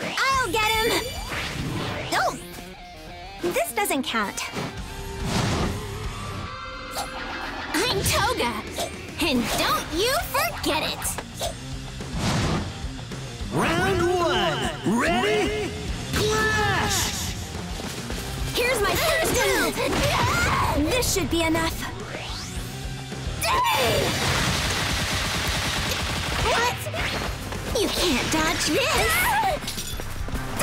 I'll get him! Oh! This doesn't count. I'm Toga! And don't you forget it! Round one! Ready? Clash! Here's my first move! This should be enough. What? You can't dodge this!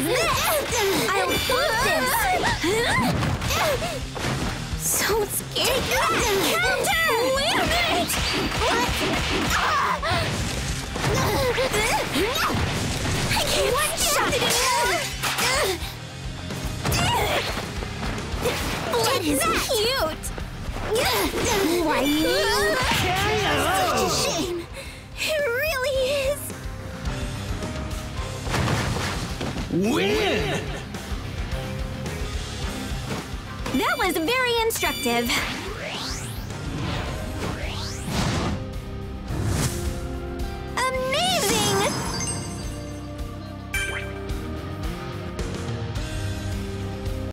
I'll keep this. So scary. Counter! Wait a minute! I can't one shot it What is cute? Why you? Win! That was very instructive.